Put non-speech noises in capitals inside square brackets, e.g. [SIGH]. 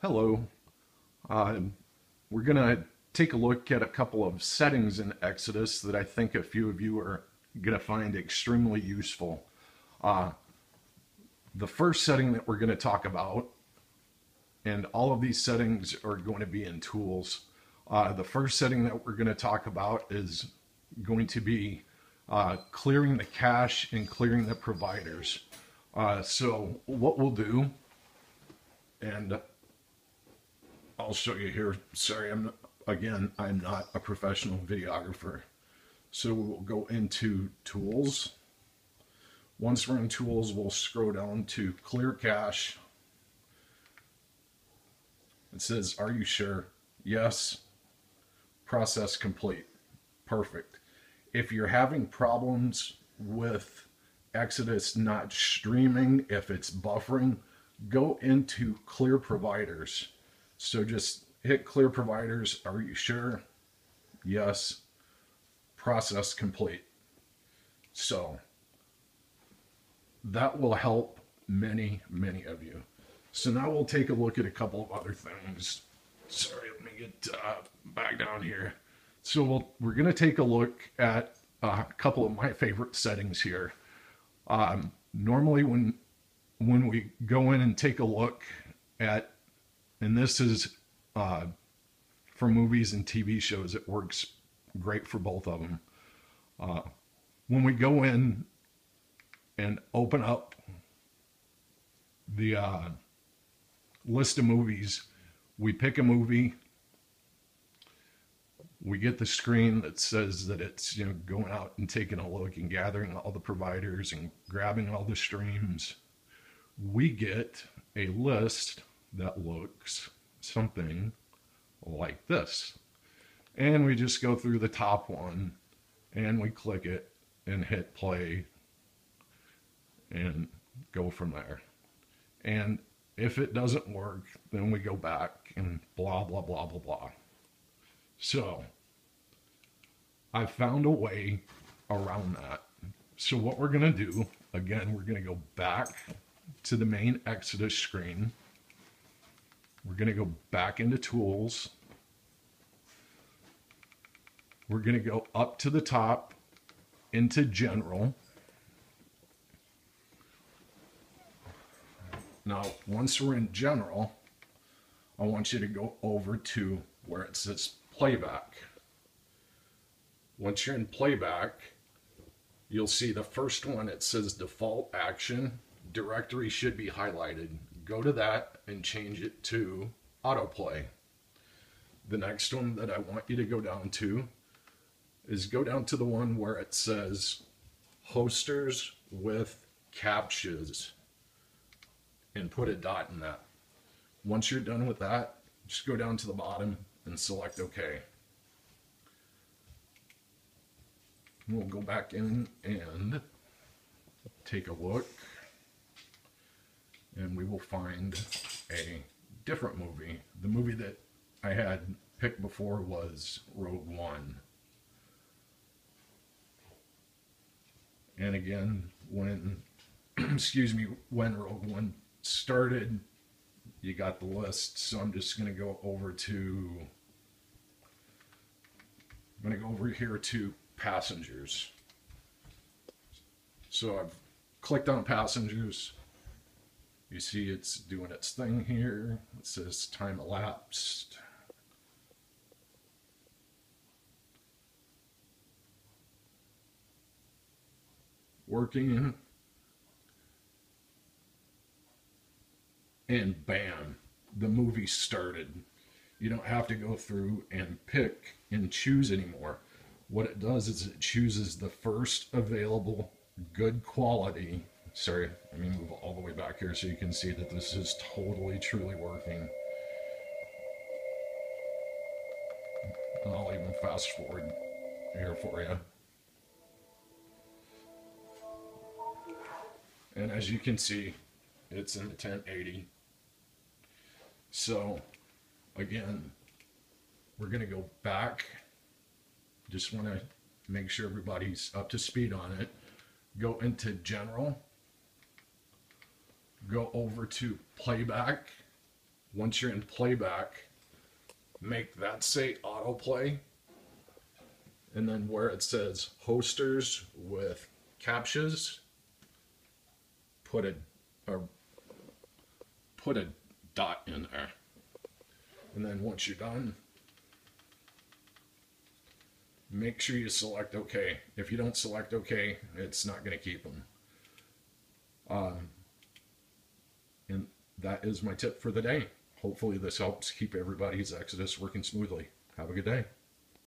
Hello. Uh, we're going to take a look at a couple of settings in Exodus that I think a few of you are going to find extremely useful. Uh, the first setting that we're going to talk about, and all of these settings are going to be in tools. Uh, the first setting that we're going to talk about is going to be uh, clearing the cache and clearing the providers. Uh, so what we'll do, and I'll show you here. Sorry, I'm again, I'm not a professional videographer. So we'll go into tools. Once we're in tools, we'll scroll down to clear cache. It says, are you sure? Yes. Process complete. Perfect. If you're having problems with Exodus not streaming, if it's buffering, go into clear providers so just hit clear providers. Are you sure? Yes. Process complete. So that will help many, many of you. So now we'll take a look at a couple of other things. Sorry, let me get uh, back down here. So we'll, we're going to take a look at a couple of my favorite settings here. Um, normally when when we go in and take a look at and this is uh, for movies and TV shows. It works great for both of them. Uh, when we go in and open up the uh, list of movies, we pick a movie. We get the screen that says that it's you know going out and taking a look and gathering all the providers and grabbing all the streams. We get a list that looks something like this. And we just go through the top one and we click it and hit play and go from there. And if it doesn't work, then we go back and blah, blah, blah, blah, blah. So I found a way around that. So what we're going to do, again, we're going to go back to the main Exodus screen. We're going to go back into tools. We're going to go up to the top into general. Now, once we're in general, I want you to go over to where it says playback. Once you're in playback, you'll see the first one, it says default action. Directory should be highlighted go to that and change it to autoplay. The next one that I want you to go down to is go down to the one where it says hosters with CAPTCHAs and put a dot in that. Once you're done with that, just go down to the bottom and select OK. We'll go back in and take a look and we will find a different movie. The movie that I had picked before was Rogue One. And again, when, [CLEARS THROAT] excuse me, when Rogue One started, you got the list. So I'm just going to go over to, I'm going to go over here to passengers. So I've clicked on passengers you see it's doing its thing here. It says time elapsed. Working. And bam, the movie started. You don't have to go through and pick and choose anymore. What it does is it chooses the first available good quality Sorry, let me move all the way back here so you can see that this is totally, truly working. And I'll even fast forward here for you. And as you can see, it's in the 1080. So, again, we're going to go back. Just want to make sure everybody's up to speed on it. Go into General go over to playback once you're in playback, make that say autoplay. And then where it says hosters with CAPTCHAs, put a, put a dot in there. And then once you're done, make sure you select OK. If you don't select OK, it's not going to keep them. Um, and that is my tip for the day. Hopefully, this helps keep everybody's Exodus working smoothly. Have a good day.